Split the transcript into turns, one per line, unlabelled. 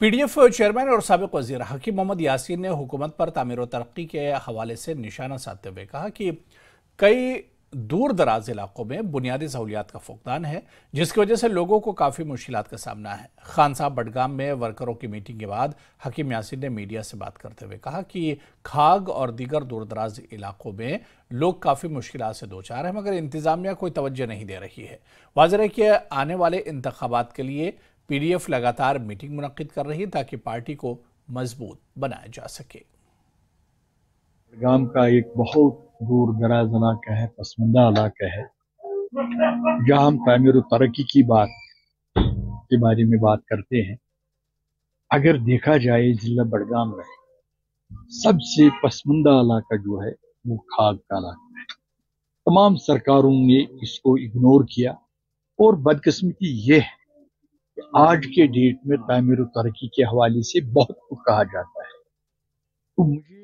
PDF chairman और सबक वज़ीर हकीम मोहम्मद यासीन ने हुकूमत पर तमीर तरक्की के हवाले से निशाना साधते हुए कहा कि कई दूर दराज इलाकों में बुनियादी सहूलियात का फुकदान है, जिसकी वजह से लोगों को काफ़ी मुश्किल का सामना है। खान साहब बडगाम में वर्करों की मीटिंग के बाद हकीम यासीन ने मीडिया से बात करते हुए कहा कि खाग और दीगर दूर दराज इलाकों में लोग काफ़ी मुश्किल से दो चार हैं, मगर इंतज़ामिया कोई तवज्जो नहीं दे रही है। वाजह है कि आने वाले इंतबात के लिए पीडीएफ लगातार मीटिंग मुनद कर रही है ताकि पार्टी को मज़बूत बनाया जा सके।
का एक बहुत दूर दराज इलाका है, पसमंदा इलाका है। जहाँ हम तमीर तरक्की की बात के बारे में बात करते हैं, अगर देखा जाए जिला बड़गाम में, सबसे पसमंदा इलाका जो है, वो खाग का इलाका है। तमाम सरकारों ने इसको इग्नोर किया और बदकिस्मती ये है आज के डेट में तामीर तरक्की के हवाले से बहुत कुछ कहा जाता है। तो मुझे